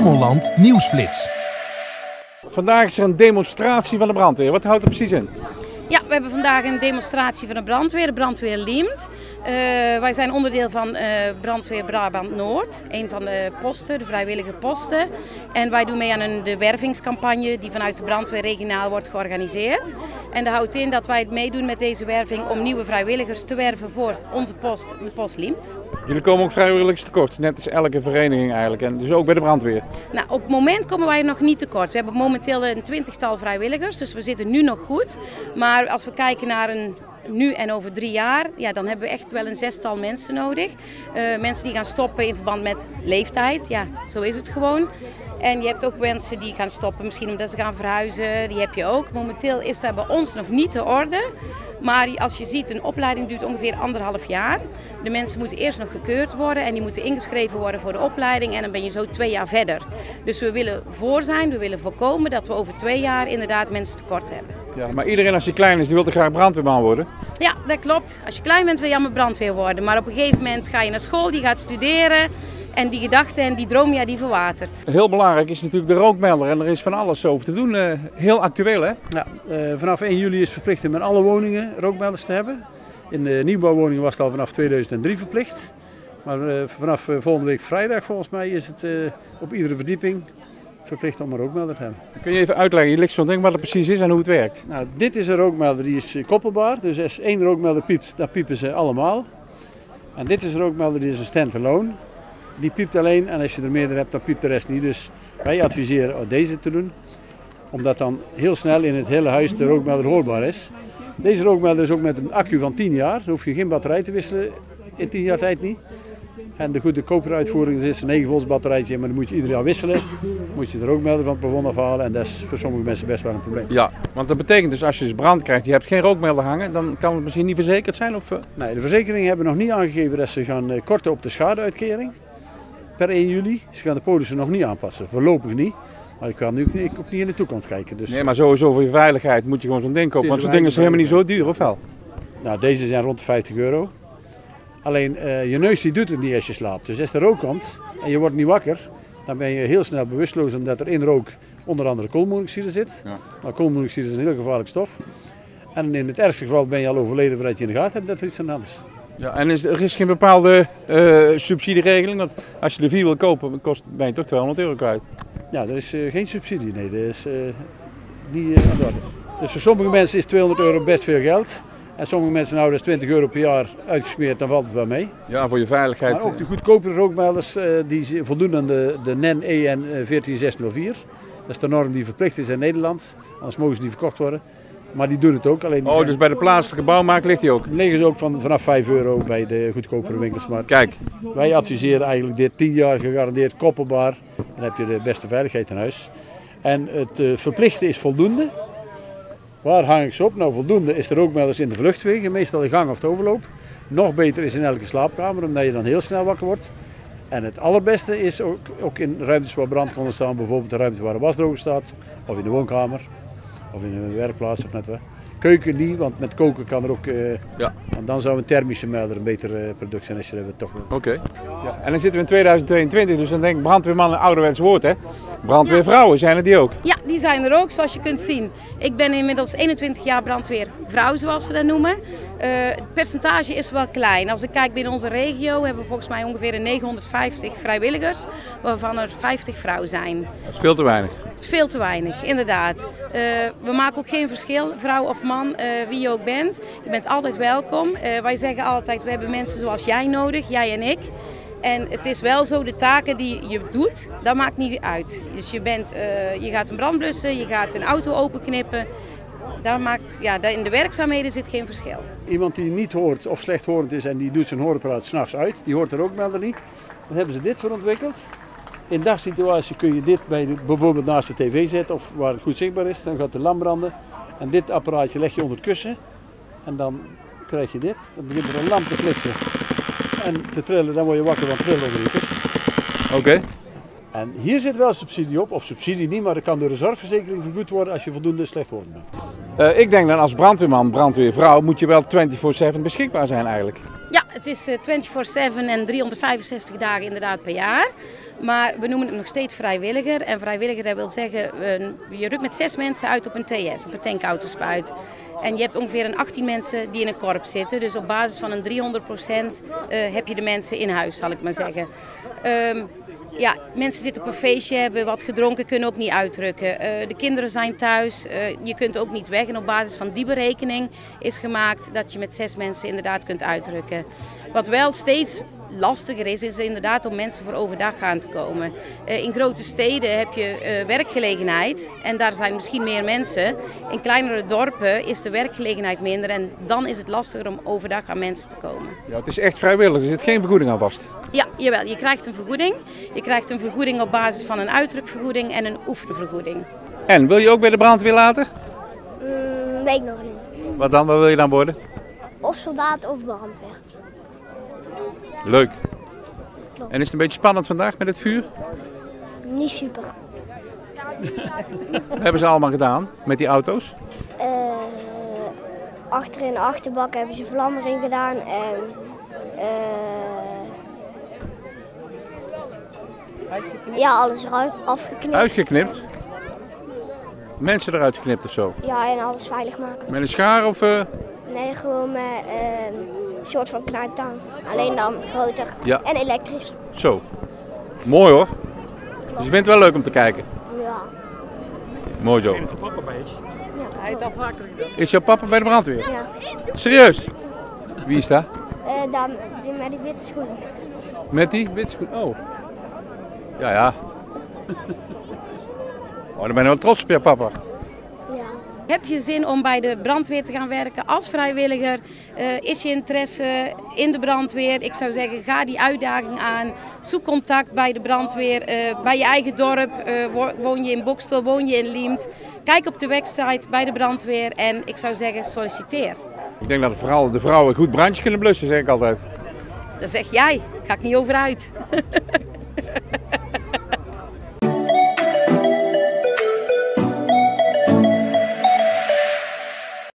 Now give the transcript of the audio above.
Ommoland Nieuwsflits. Vandaag is er een demonstratie van de brandweer. Wat houdt het precies in? Ja, we hebben vandaag een demonstratie van de brandweer, de brandweer Liemt. Uh, wij zijn onderdeel van uh, brandweer Brabant Noord, een van de posten, de vrijwillige posten. En wij doen mee aan een, de wervingscampagne die vanuit de brandweer regionaal wordt georganiseerd. En dat houdt in dat wij meedoen met deze werving om nieuwe vrijwilligers te werven voor onze post, de post Liemt. Jullie komen ook vrijwilligers tekort, net als elke vereniging eigenlijk, en dus ook bij de brandweer? Nou, op het moment komen wij nog niet tekort. We hebben momenteel een twintigtal vrijwilligers, dus we zitten nu nog goed. Maar als we kijken naar een nu en over drie jaar, ja, dan hebben we echt wel een zestal mensen nodig. Uh, mensen die gaan stoppen in verband met leeftijd, ja, zo is het gewoon. En je hebt ook mensen die gaan stoppen, misschien omdat ze gaan verhuizen, die heb je ook. Momenteel is dat bij ons nog niet de orde. Maar als je ziet, een opleiding duurt ongeveer anderhalf jaar. De mensen moeten eerst nog gekeurd worden en die moeten ingeschreven worden voor de opleiding. En dan ben je zo twee jaar verder. Dus we willen voor zijn, we willen voorkomen dat we over twee jaar inderdaad mensen tekort hebben. Ja, maar iedereen als je klein is, die wil toch graag brandweerman worden? Ja, dat klopt. Als je klein bent wil je allemaal brandweer worden. Maar op een gegeven moment ga je naar school, die gaat studeren. En die gedachte en die droom, ja, die verwatert. Heel belangrijk is natuurlijk de rookmelder. En er is van alles over te doen. Uh, heel actueel, hè? Ja, uh, vanaf 1 juli is verplicht om in alle woningen rookmelders te hebben. In de nieuwbouwwoningen was het al vanaf 2003 verplicht. Maar uh, vanaf volgende week vrijdag volgens mij is het op iedere verdieping verplicht om een rookmelder te hebben. Kun je even uitleggen, je ligt zo'n ding wat het precies is en hoe het werkt? Nou, dit is een rookmelder, die is koppelbaar. Dus als één rookmelder piept, dan piepen ze allemaal. En dit is een rookmelder, die is een stand-alone. Die piept alleen en als je er meerdere hebt, dan piept de rest niet. Dus wij adviseren deze te doen. Omdat dan heel snel in het hele huis de rookmelder hoorbaar is. Deze rookmelder is ook met een accu van 10 jaar. Dan hoef je geen batterij te wisselen in 10 jaar tijd niet. En de goede koperuitvoering is een 9 volts batterijtje, maar dan moet je ieder jaar wisselen. Dan moet je de rookmelder van het plafond afhalen en dat is voor sommige mensen best wel een probleem. Ja, want dat betekent dus als je dus brand krijgt, je hebt geen rookmelder hangen, dan kan het misschien niet verzekerd zijn? Of... Nee, de verzekeringen hebben nog niet aangegeven dat ze gaan korten op de schadeuitkering per 1 juli. Ze gaan de polissen nog niet aanpassen, voorlopig niet. Maar ik kan nu ook niet in de toekomst kijken. Dus... Nee, maar sowieso voor je veiligheid moet je gewoon zo'n ding kopen. Want zo'n dingen zijn helemaal niet zo duur, of wel? Nou, deze zijn rond de 50 euro. Alleen uh, je neus die doet het niet als je slaapt. Dus als er rook komt en je wordt niet wakker, dan ben je heel snel bewusteloos omdat er in rook onder andere koolmonoxide zit. Ja. Nou, koolmonoxide is een heel gevaarlijk stof. En in het ergste geval ben je al overleden voordat je in de gaten hebt dat er iets aan de hand is. Ja, en is, er is geen bepaalde uh, subsidieregeling? Want als je de vier wil kopen, kost, ben je toch 200 euro kwijt. Ja, er is uh, geen subsidie. Nee, dat is niet aan de orde. Dus voor sommige mensen is 200 euro best veel geld. En sommige mensen houden dus 20 euro per jaar uitgesmeerd, dan valt het wel mee. Ja, voor je veiligheid. Maar ook de goedkopere rookmelders die voldoen aan de, de NEN EN 14604. Dat is de norm die verplicht is in Nederland, anders mogen ze niet verkocht worden. Maar die doen het ook. Alleen oh, dus bij de plaatselijke bouwmaker ligt die ook? Liggen ze ook van, vanaf 5 euro bij de goedkopere winkels. Maar Kijk. Wij adviseren eigenlijk dit 10 jaar gegarandeerd koppelbaar. Dan heb je de beste veiligheid in huis. En het uh, verplichten is voldoende. Waar hang ik ze op? Nou, voldoende is er ook wel eens in de vluchtwegen, meestal de gang of de overloop. Nog beter is in elke slaapkamer, omdat je dan heel snel wakker wordt. En het allerbeste is ook, ook in ruimtes waar brand kan staan, bijvoorbeeld de ruimte waar de wasdroger staat, of in de woonkamer. Of in een werkplaats of net wat. Keuken niet, want met koken kan er ook. Uh, ja. Want dan zou een thermische melder een beter uh, product zijn als je dat toch Oké. Okay. Ja. En dan zitten we in 2022, dus dan denk ik brandweerman een ouderwets woord hè. Brandweervrouwen zijn er die ook? Ja, die zijn er ook, zoals je kunt zien. Ik ben inmiddels 21 jaar brandweervrouw, zoals ze dat noemen. Uh, het percentage is wel klein. Als ik kijk binnen onze regio hebben we volgens mij ongeveer 950 vrijwilligers, waarvan er 50 vrouwen zijn. Dat is veel te weinig. Veel te weinig, inderdaad. Uh, we maken ook geen verschil, vrouw of man, uh, wie je ook bent. Je bent altijd welkom. Wij zeggen altijd, we hebben mensen zoals jij nodig, jij en ik. En het is wel zo, de taken die je doet, dat maakt niet uit. Dus je, bent, je gaat een brand blussen, je gaat een auto openknippen. Daar maakt, ja, in de werkzaamheden zit geen verschil. Iemand die niet hoort of slechthorend is en die doet zijn hoorpraat s'nachts uit, die hoort er ook melder niet. Dan hebben ze dit voor ontwikkeld. In dagsituatie kun je dit bij bijvoorbeeld naast de tv zetten of waar het goed zichtbaar is. Dan gaat de lamp branden. En dit apparaatje leg je onder het kussen. En dan krijg je dit. Dan begint er een lamp te flitsen. En te trillen, dan word je wakker van trillen. Oké. En hier zit wel subsidie op, of subsidie niet, maar dat kan door de zorgverzekering vergoed worden als je voldoende slecht wordt. Uh, ik denk dan als brandweerman, brandweervrouw, moet je wel 24-7 beschikbaar zijn eigenlijk. Ja, het is 24-7 en 365 dagen inderdaad per jaar. Maar we noemen het nog steeds vrijwilliger. En vrijwilliger dat wil zeggen, je rukt met zes mensen uit op een TS, op een tankauto-spuit. En je hebt ongeveer een 18 mensen die in een korps zitten. Dus op basis van een 300 procent uh, heb je de mensen in huis, zal ik maar zeggen. Um, ja, mensen zitten op een feestje, hebben wat gedronken, kunnen ook niet uitdrukken. Uh, de kinderen zijn thuis, uh, je kunt ook niet weg. En op basis van die berekening is gemaakt dat je met zes mensen inderdaad kunt uitdrukken. Wat wel steeds lastiger is, is inderdaad om mensen voor overdag aan te komen. Uh, in grote steden heb je werkgelegenheid en daar zijn misschien meer mensen. In kleinere dorpen is de werkgelegenheid minder en dan is het lastiger om overdag aan mensen te komen. Ja, het is echt vrijwillig, er zit geen vergoeding aan vast. Ja, jawel. Je krijgt een vergoeding. Je krijgt een vergoeding op basis van een uitdrukvergoeding en een oefenvergoeding. En wil je ook bij de brandweer later? Mm, weet ik nog niet. Wat dan? Wat wil je dan worden? Of soldaat of brandweer. Leuk. Klopt. En is het een beetje spannend vandaag met het vuur? Niet super. Wat hebben ze allemaal gedaan met die auto's? Uh, achter in de achterbak hebben ze vlammering gedaan en uh, Ja, alles eruit afgeknipt. Uitgeknipt? Mensen eruit geknipt of zo? Ja, en alles veilig maken. Met een schaar of... Uh... Nee, gewoon met een soort van knijptang. Alleen dan groter ja. en elektrisch. Zo. Mooi hoor. Klopt. Dus je vindt het wel leuk om te kijken? Ja. Mooi zo. Ik papa bij is. Ja. Hij is al vaker Is jouw papa bij de brandweer? Ja. Serieus? Wie is dat? Uh, dan, die met die witte schoenen. Met die witte schoenen? Oh. Ja, ja. Oh, dan ben je wel trots op je papa. Heb je zin om bij de brandweer te gaan werken als vrijwilliger? Uh, is je interesse in de brandweer? Ik zou zeggen, ga die uitdaging aan. Zoek contact bij de brandweer, uh, bij je eigen dorp. Uh, woon je in Bokstel, woon je in Liemt? Kijk op de website bij de brandweer en ik zou zeggen, solliciteer. Ik denk dat vooral de vrouwen goed brandjes kunnen blussen, zeg ik altijd. Dat zeg jij, ga ik niet over uit.